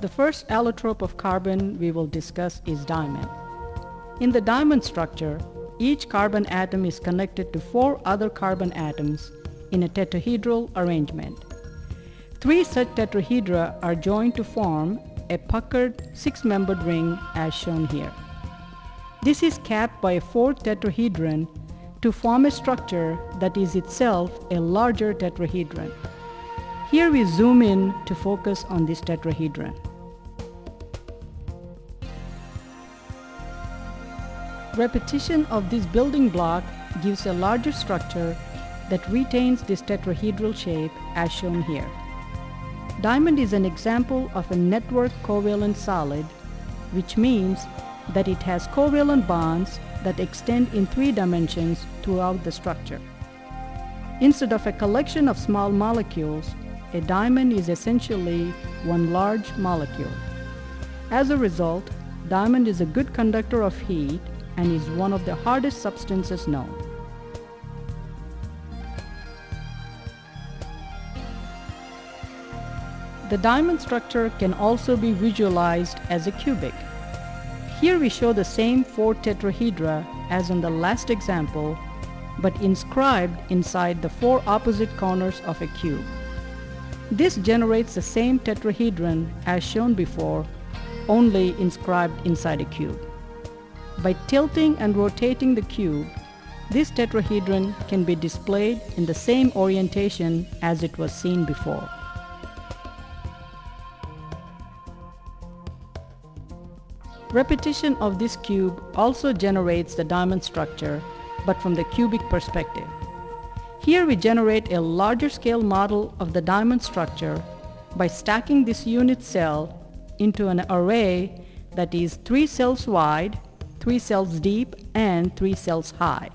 The first allotrope of carbon we will discuss is diamond. In the diamond structure, each carbon atom is connected to four other carbon atoms in a tetrahedral arrangement. Three such tetrahedra are joined to form a puckered six-membered ring as shown here. This is capped by a fourth tetrahedron to form a structure that is itself a larger tetrahedron. Here we zoom in to focus on this tetrahedron. Repetition of this building block gives a larger structure that retains this tetrahedral shape as shown here. Diamond is an example of a network covalent solid, which means that it has covalent bonds that extend in three dimensions throughout the structure. Instead of a collection of small molecules, a diamond is essentially one large molecule. As a result, diamond is a good conductor of heat and is one of the hardest substances known. The diamond structure can also be visualized as a cubic. Here we show the same four tetrahedra as in the last example, but inscribed inside the four opposite corners of a cube. This generates the same tetrahedron as shown before, only inscribed inside a cube. By tilting and rotating the cube, this tetrahedron can be displayed in the same orientation as it was seen before. Repetition of this cube also generates the diamond structure, but from the cubic perspective. Here we generate a larger scale model of the diamond structure by stacking this unit cell into an array that is 3 cells wide, 3 cells deep, and 3 cells high.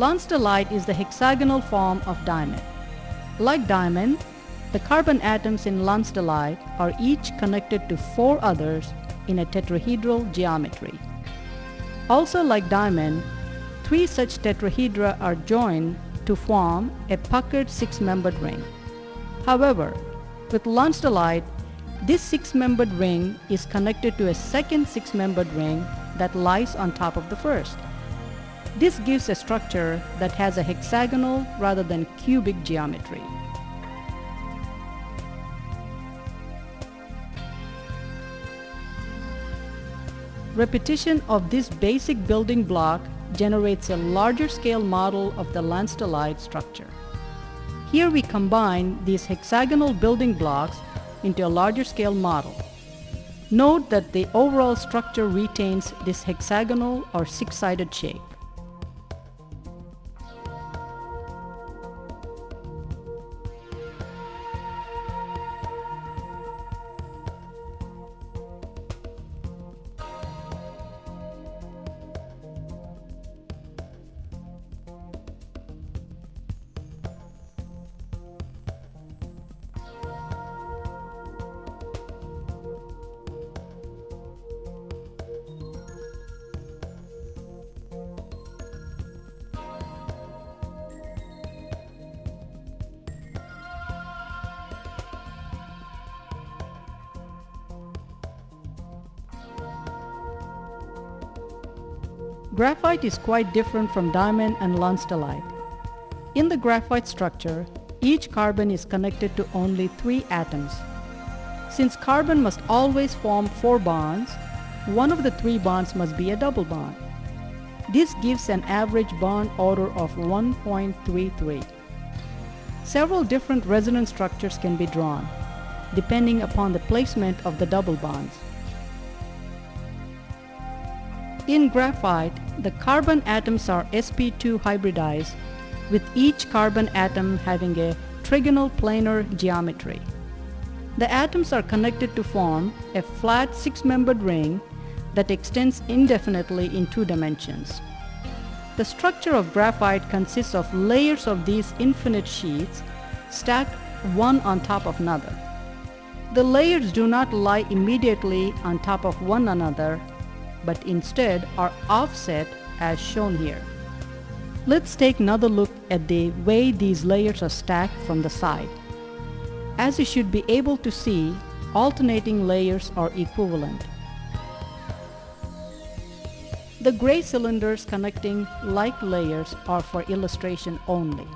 Lonsdaleite is the hexagonal form of diamond. Like diamond, the carbon atoms in Lonsdaleite are each connected to four others in a tetrahedral geometry. Also like diamond, three such tetrahedra are joined to form a puckered six-membered ring. However, with Lonsdaleite, this six-membered ring is connected to a second six-membered ring that lies on top of the first. This gives a structure that has a hexagonal rather than cubic geometry. Repetition of this basic building block generates a larger scale model of the Lonsdaleite structure. Here we combine these hexagonal building blocks into a larger scale model. Note that the overall structure retains this hexagonal or six-sided shape. Graphite is quite different from diamond and Lonsdaleite. In the graphite structure, each carbon is connected to only three atoms. Since carbon must always form four bonds, one of the three bonds must be a double bond. This gives an average bond order of 1.33. Several different resonance structures can be drawn, depending upon the placement of the double bonds. In graphite, the carbon atoms are sp2 hybridized with each carbon atom having a trigonal planar geometry. The atoms are connected to form a flat six-membered ring that extends indefinitely in two dimensions. The structure of graphite consists of layers of these infinite sheets stacked one on top of another. The layers do not lie immediately on top of one another, but instead are offset as shown here. Let's take another look at the way these layers are stacked from the side. As you should be able to see, alternating layers are equivalent. The gray cylinders connecting like layers are for illustration only.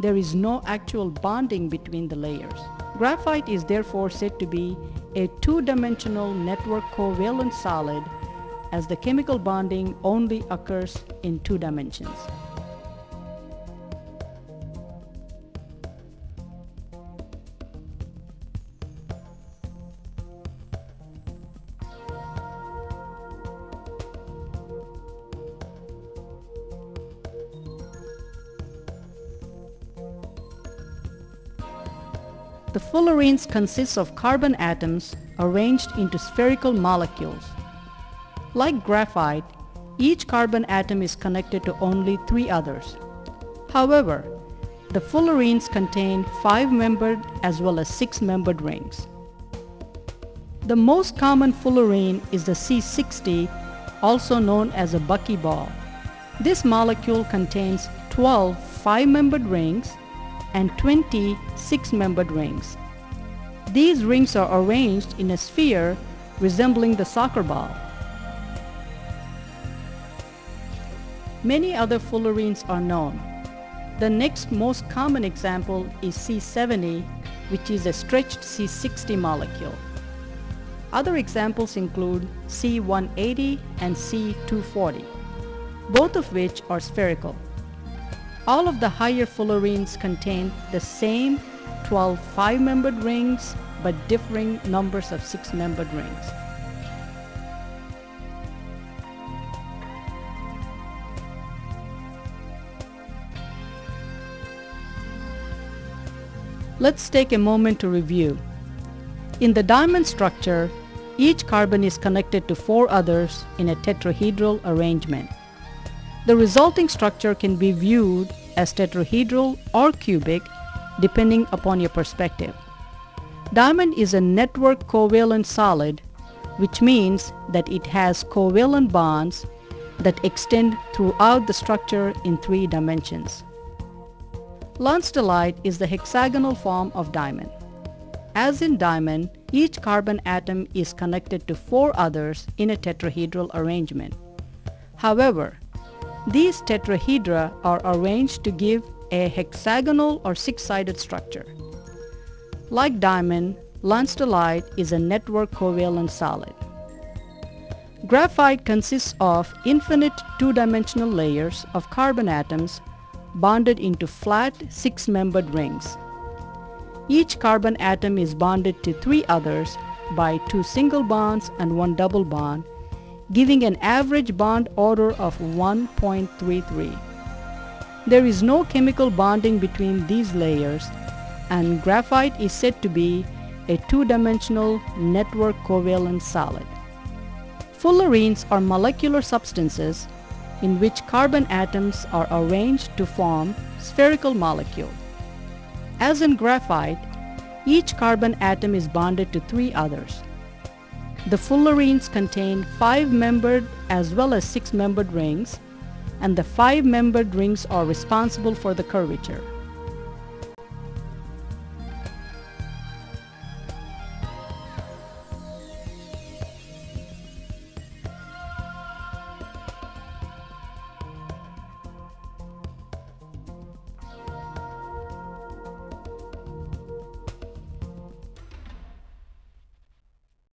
There is no actual bonding between the layers. Graphite is therefore said to be a two-dimensional network covalent solid as the chemical bonding only occurs in two dimensions. The fullerenes consist of carbon atoms arranged into spherical molecules. Like graphite, each carbon atom is connected to only three others. However, the fullerenes contain five-membered as well as six-membered rings. The most common fullerene is the C60, also known as a buckyball. This molecule contains 12 five-membered rings and 20 six-membered rings. These rings are arranged in a sphere resembling the soccer ball. Many other fullerenes are known. The next most common example is C70, which is a stretched C60 molecule. Other examples include C180 and C240, both of which are spherical. All of the higher fullerenes contain the same 12 five-membered rings but differing numbers of six-membered rings. Let's take a moment to review. In the diamond structure, each carbon is connected to four others in a tetrahedral arrangement. The resulting structure can be viewed as tetrahedral or cubic depending upon your perspective. Diamond is a network covalent solid which means that it has covalent bonds that extend throughout the structure in three dimensions. Lonsdaleite is the hexagonal form of diamond. As in diamond, each carbon atom is connected to four others in a tetrahedral arrangement. However, these tetrahedra are arranged to give a hexagonal or six-sided structure. Like diamond, lonsdaleite is a network covalent solid. Graphite consists of infinite two-dimensional layers of carbon atoms bonded into flat six-membered rings. Each carbon atom is bonded to three others by two single bonds and one double bond giving an average bond order of 1.33. There is no chemical bonding between these layers and graphite is said to be a two-dimensional network covalent solid. Fullerenes are molecular substances in which carbon atoms are arranged to form spherical molecule. As in graphite, each carbon atom is bonded to three others. The fullerenes contain five-membered as well as six-membered rings and the five-membered rings are responsible for the curvature.